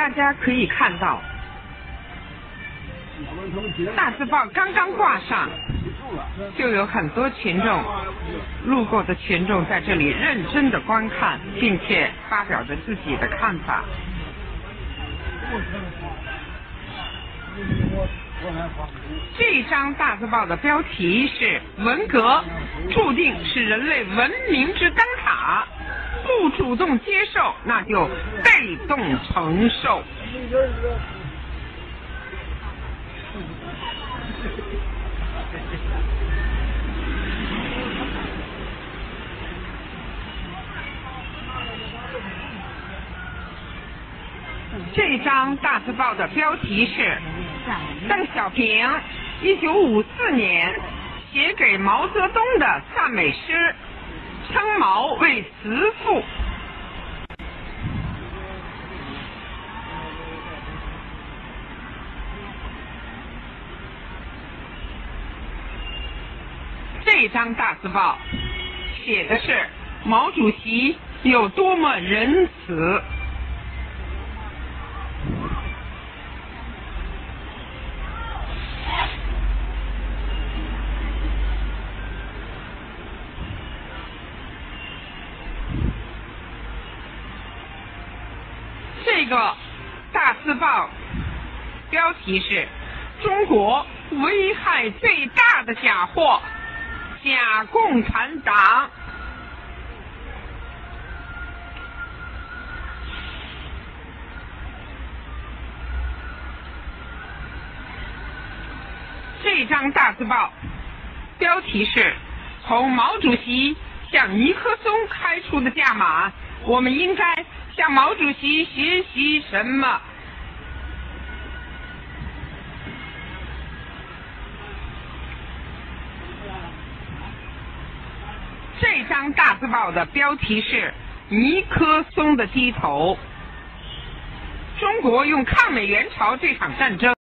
大家可以看到，大字报刚刚挂上，就有很多群众，路过的群众在这里认真的观看，并且发表着自己的看法。这张大字报的标题是“文革注定是人类文明之灯塔”。不主动接受，那就被动承受。这张大字报的标题是邓小平一九五四年写给毛泽东的赞美诗。称毛为这张大字报写的是毛主席有多么仁慈。这个大字报标题是“中国危害最大的假货——假共产党”。这张大字报标题是“从毛主席向尼克松开出的价码，我们应该”。向毛主席学习什么？张大字报的标题是“尼克松的低头”。中国用抗美援朝这场战争。